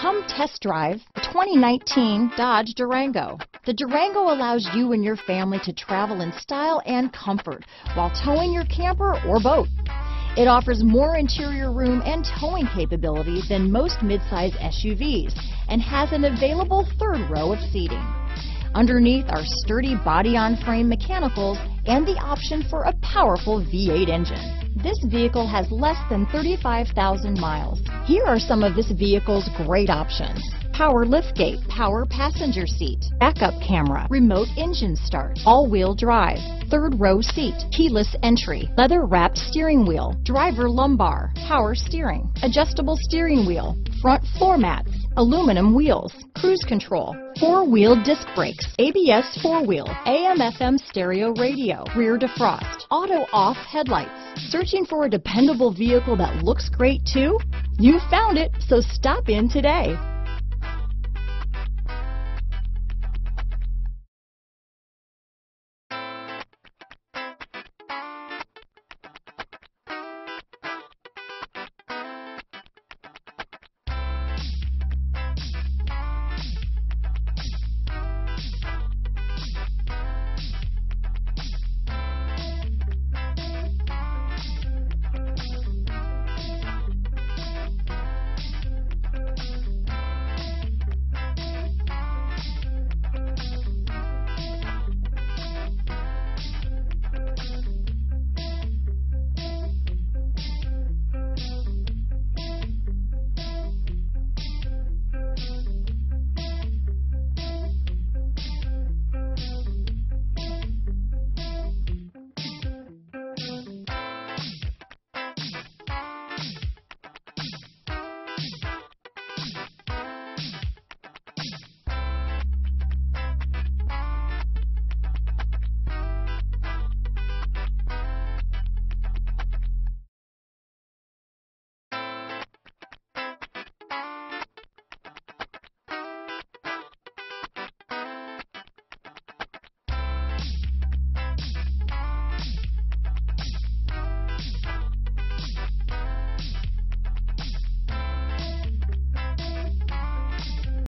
Come test drive the 2019 Dodge Durango. The Durango allows you and your family to travel in style and comfort while towing your camper or boat. It offers more interior room and towing capability than most midsize SUVs and has an available third row of seating. Underneath are sturdy body-on-frame mechanicals and the option for a powerful V8 engine. This vehicle has less than 35,000 miles. Here are some of this vehicle's great options. Power liftgate, power passenger seat, backup camera, remote engine start, all-wheel drive, third row seat, keyless entry, leather wrapped steering wheel, driver lumbar, power steering, adjustable steering wheel, front floor mats, aluminum wheels, cruise control, four-wheel disc brakes, ABS four-wheel, AM-FM stereo radio, rear defrost, auto-off headlights. Searching for a dependable vehicle that looks great too? You found it, so stop in today.